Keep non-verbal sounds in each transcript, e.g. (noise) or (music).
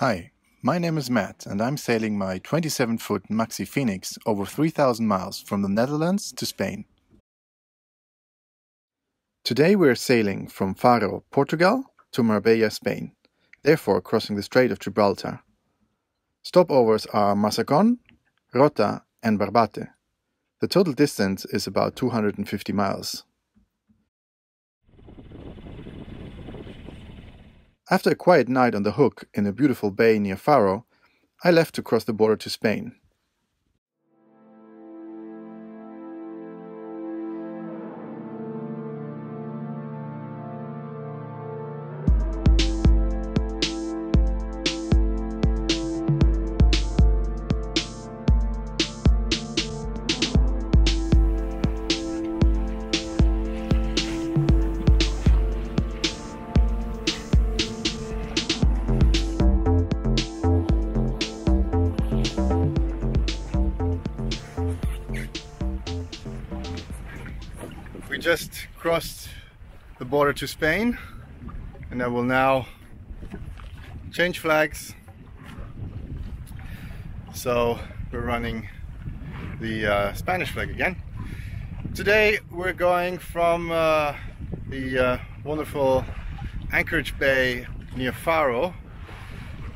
Hi, my name is Matt and I'm sailing my 27 foot Maxi Fenix over 3,000 miles from the Netherlands to Spain. Today we're sailing from Faro, Portugal to Marbella, Spain, therefore crossing the Strait of Gibraltar. Stopovers are Mazagón, Rota, and Barbate. The total distance is about 250 miles. After a quiet night on the Hook in a beautiful bay near Faro, I left to cross the border to Spain. We just crossed the border to Spain and I will now change flags. So we're running the uh, Spanish flag again. Today we're going from uh, the uh, wonderful Anchorage Bay near Faro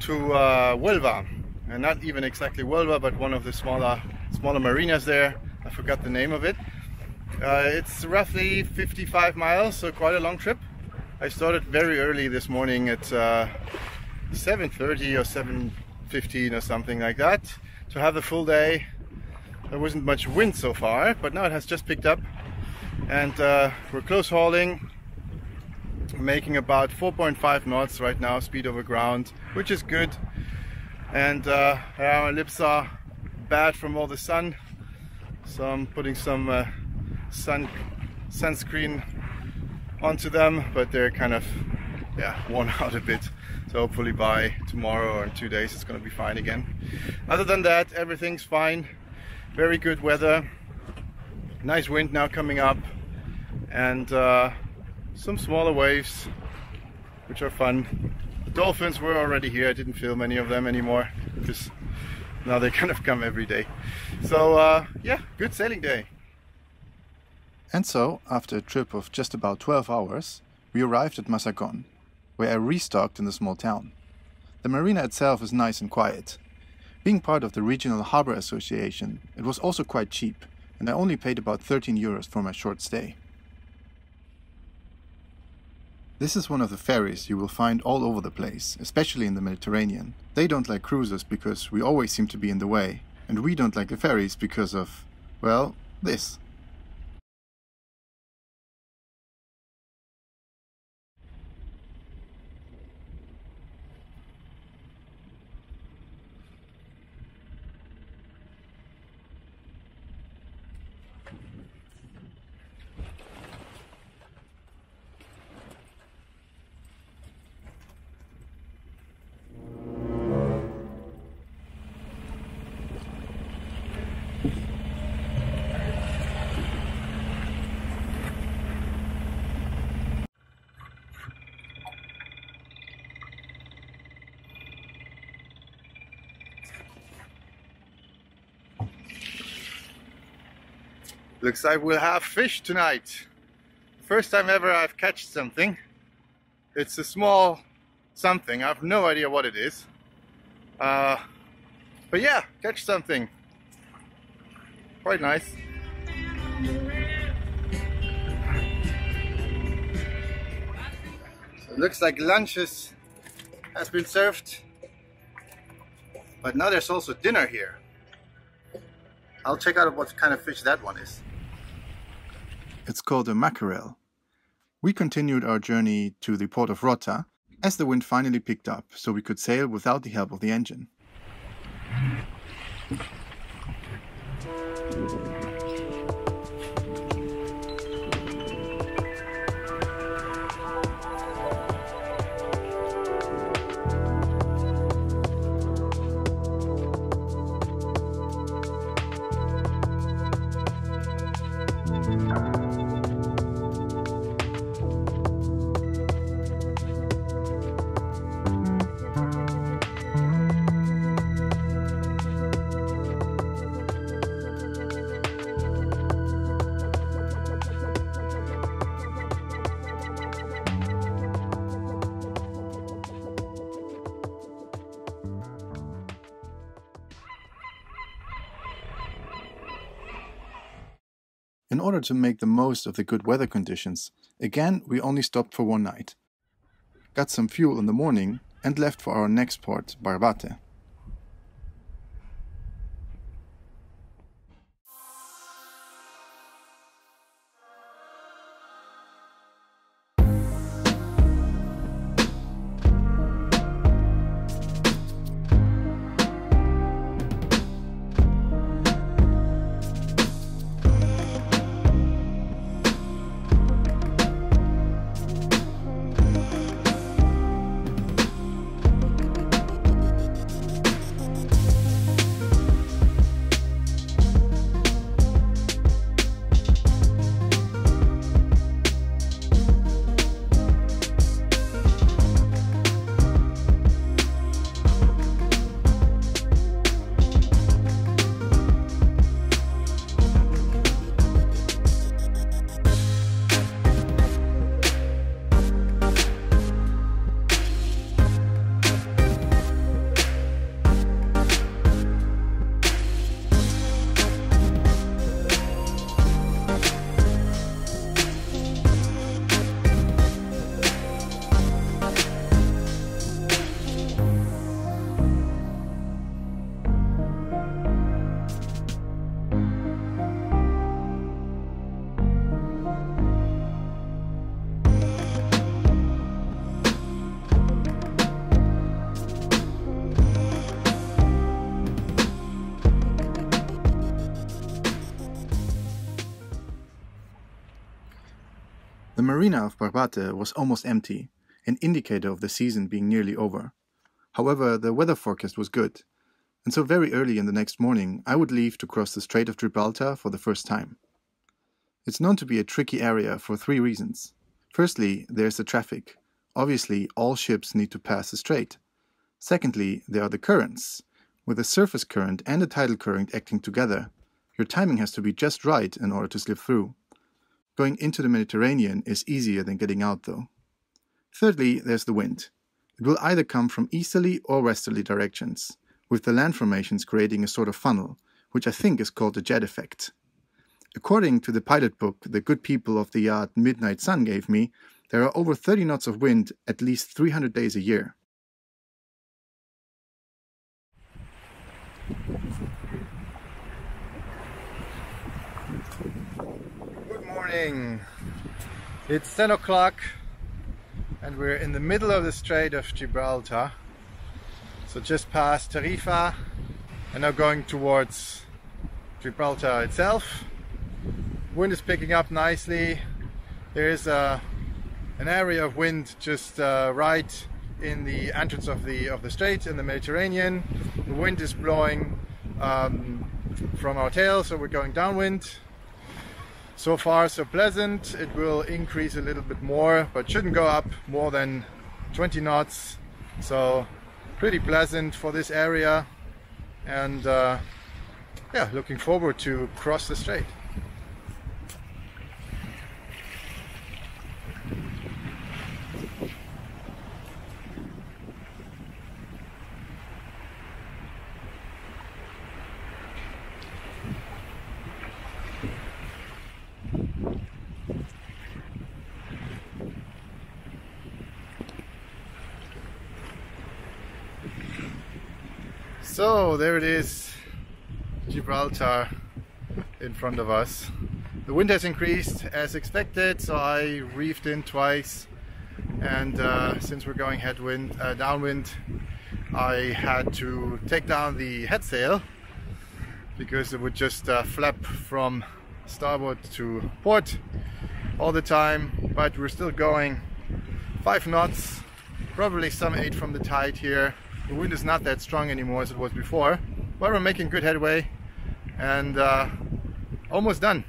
to uh, Huelva and not even exactly Huelva but one of the smaller smaller marinas there. I forgot the name of it. Uh, it's roughly 55 miles, so quite a long trip. I started very early this morning at uh, 7.30 or 7.15 or something like that to have the full day. There wasn't much wind so far, but now it has just picked up. And uh, we're close hauling, making about 4.5 knots right now, speed over ground, which is good. And uh, our lips are bad from all the sun, so I'm putting some uh, sun sunscreen onto them but they're kind of yeah (laughs) worn out a bit. So hopefully by tomorrow or in two days it's going to be fine again. Other than that everything's fine. Very good weather. Nice wind now coming up. And uh, some smaller waves which are fun. The dolphins were already here. I didn't film any of them anymore because now they (laughs) kind of come every day. So uh, yeah good sailing day and so, after a trip of just about 12 hours, we arrived at Mazagón, where I restocked in the small town. The marina itself is nice and quiet. Being part of the Regional Harbour Association, it was also quite cheap, and I only paid about 13 euros for my short stay. This is one of the ferries you will find all over the place, especially in the Mediterranean. They don't like cruisers because we always seem to be in the way, and we don't like the ferries because of, well, this. Looks like we'll have fish tonight. First time ever I've catch something. It's a small something. I have no idea what it is. Uh, but yeah, catch something. Quite nice. So looks like lunches has been served. But now there's also dinner here. I'll check out what kind of fish that one is. It's called a mackerel. We continued our journey to the port of Rota as the wind finally picked up, so we could sail without the help of the engine. In order to make the most of the good weather conditions, again we only stopped for one night. Got some fuel in the morning and left for our next port, Barbate. Marina of Barbate was almost empty, an indicator of the season being nearly over. However, the weather forecast was good, and so very early in the next morning I would leave to cross the Strait of Gibraltar for the first time. It's known to be a tricky area for three reasons. Firstly, there's the traffic. Obviously, all ships need to pass the strait. Secondly, there are the currents. With a surface current and a tidal current acting together, your timing has to be just right in order to slip through. Going into the Mediterranean is easier than getting out, though. Thirdly, there's the wind. It will either come from easterly or westerly directions, with the land formations creating a sort of funnel, which I think is called the jet effect. According to the pilot book the good people of the yacht Midnight Sun gave me, there are over 30 knots of wind at least 300 days a year. Morning. It's 10 o'clock and we're in the middle of the Strait of Gibraltar. So just past Tarifa and now going towards Gibraltar itself. Wind is picking up nicely. There is a, uh, an area of wind just uh, right in the entrance of the of the strait in the Mediterranean. The wind is blowing um, from our tail, so we're going downwind so far so pleasant. It will increase a little bit more, but shouldn't go up more than 20 knots. So pretty pleasant for this area. And uh, yeah, looking forward to cross the strait. So there it is, Gibraltar in front of us. The wind has increased as expected, so I reefed in twice. And uh, since we're going headwind, uh, downwind, I had to take down the head sail because it would just uh, flap from starboard to port all the time. But we're still going five knots, probably some eight from the tide here the wind is not that strong anymore as it was before, but we're making good headway and uh, almost done.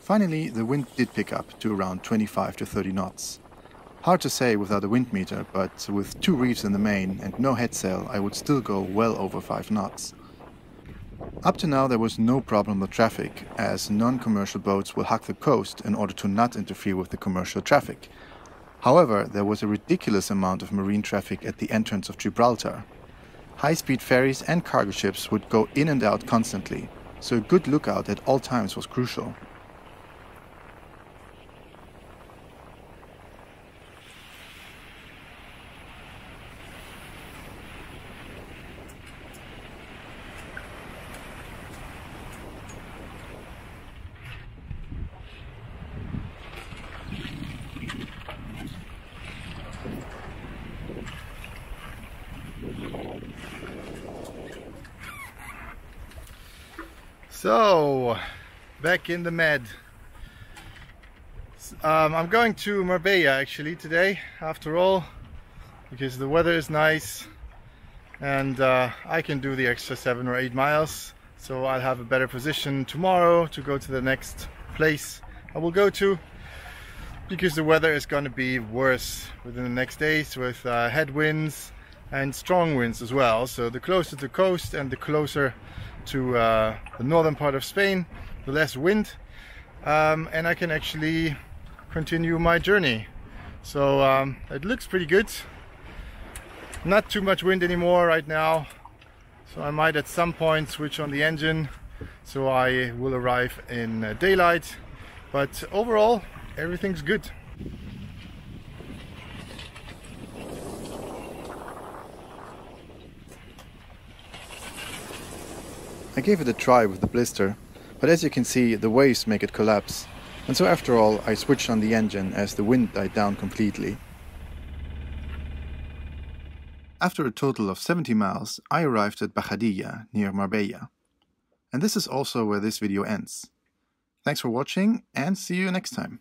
Finally, the wind did pick up to around 25 to 30 knots. Hard to say without a wind meter, but with two reefs in the main and no head sail, I would still go well over 5 knots. Up to now there was no problem with traffic, as non-commercial boats will hug the coast in order to not interfere with the commercial traffic. However, there was a ridiculous amount of marine traffic at the entrance of Gibraltar. High-speed ferries and cargo ships would go in and out constantly, so a good lookout at all times was crucial. So, back in the med. Um, I'm going to Marbella actually today, after all, because the weather is nice and uh, I can do the extra seven or eight miles. So I'll have a better position tomorrow to go to the next place I will go to because the weather is going to be worse within the next days with uh, headwinds and strong winds as well. So the closer to the coast and the closer to uh, the northern part of Spain, the less wind, um, and I can actually continue my journey. So um, it looks pretty good. Not too much wind anymore right now, so I might at some point switch on the engine so I will arrive in uh, daylight. But overall, everything's good. I gave it a try with the blister, but as you can see the waves make it collapse, and so after all I switched on the engine as the wind died down completely. After a total of 70 miles, I arrived at Bajadilla near Marbella. And this is also where this video ends. Thanks for watching and see you next time.